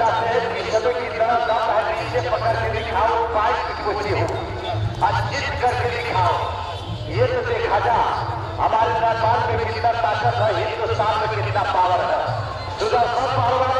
चाहते हैं कि सभी की तरह दम है से पकड़ के दिखाओ पाइप की कोची हो अजित करके दिखाओ ये तो देखा जा, हमारे नेपाल में कितना ताकत है हिंदुस्तान में कितना पावर है सुधर सब पावर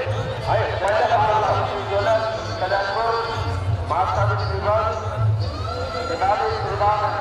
Thank you.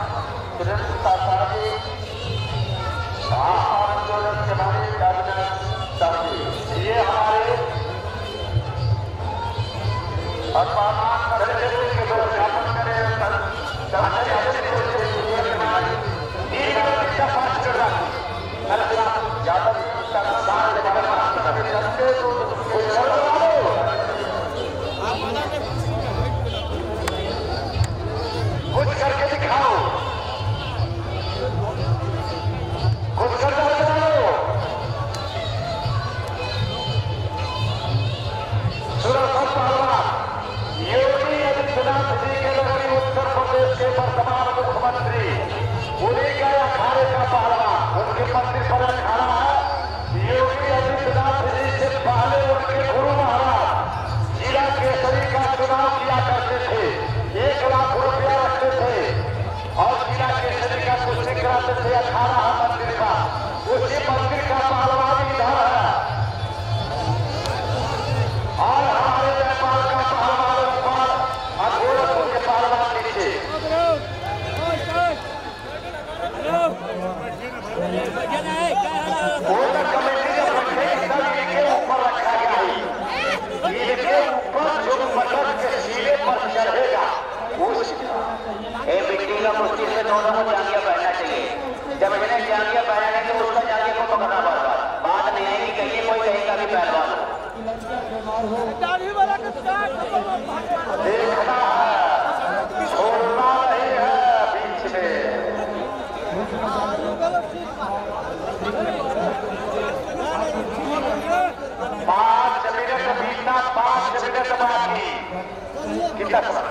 metáfora.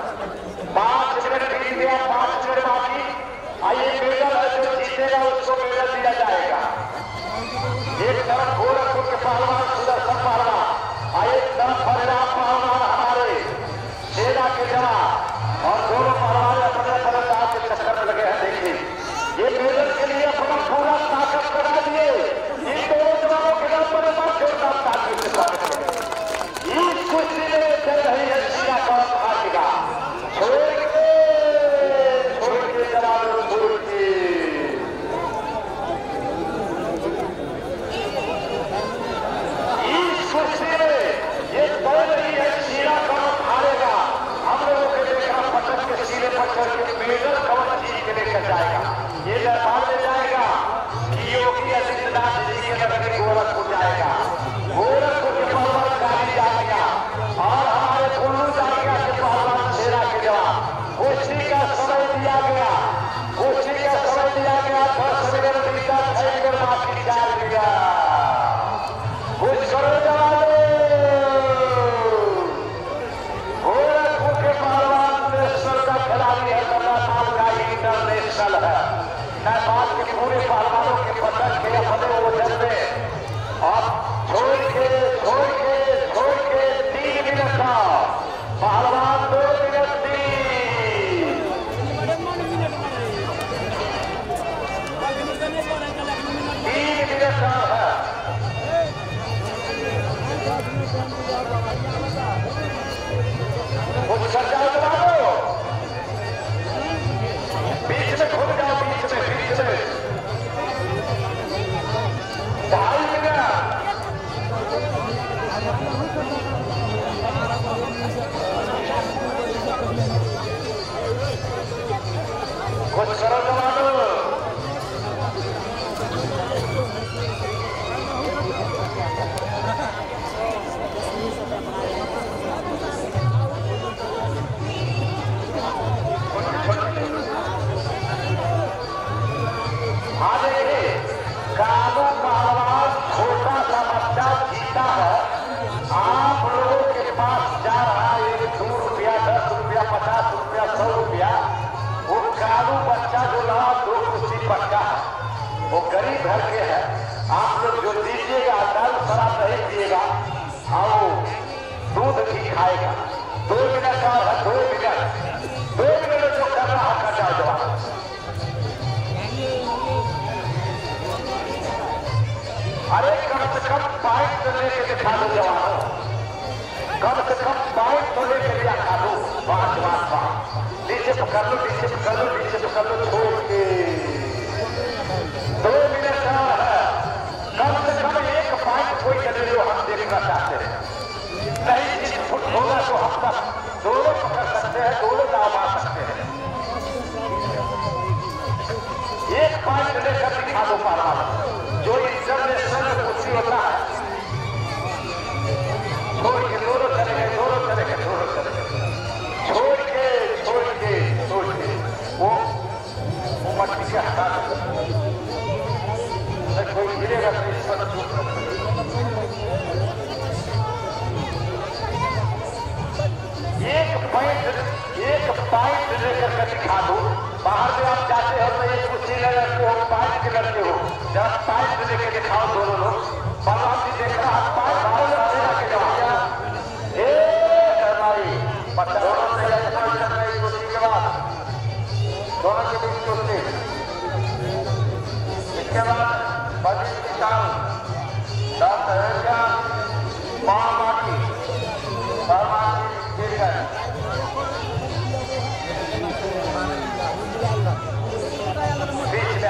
来，好。दिखाएगा दो मिनट का दो मिनट। दो मिनट तो जो कर रहा है कर जवाब अरे कम से कम बाइक तो लेके दिखा दो जवाब। कम से कम बाइक तो लेके दिखा दो पाँच बात पाँच नीचे पकड़ लो नीचे पकड़ लो नीचे पकड़ लो, छोड़ के। पॉइंट एक पॉइंट लेकर के दिखा दो बाहर में आप जाते हो तो एक कुर्सी ले लेते हो पॉइंट लड़ते हो जरा पॉइंट लेकर दिखाओ दोनों लोग बलराम जी देख रहा पॉइंट दोनों के बीच कुर्सी इसके बाद बजट किसान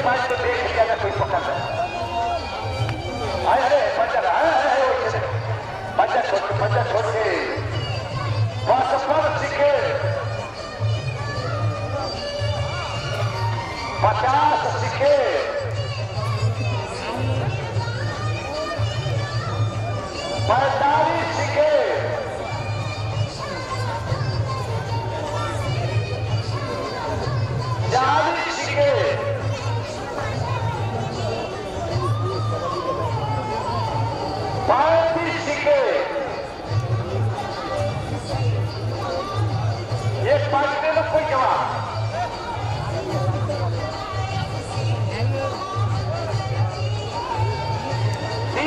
समाज को देख लिया अगर कोई पकड़ रहा है बच्चा बच्चा छोड़ के बच्चा छोड़ के वहाँ सफल सीखे पचास सीखे पैतालीस सीखे चालीस பாக்கிட்டு போய்க்கவா? நீ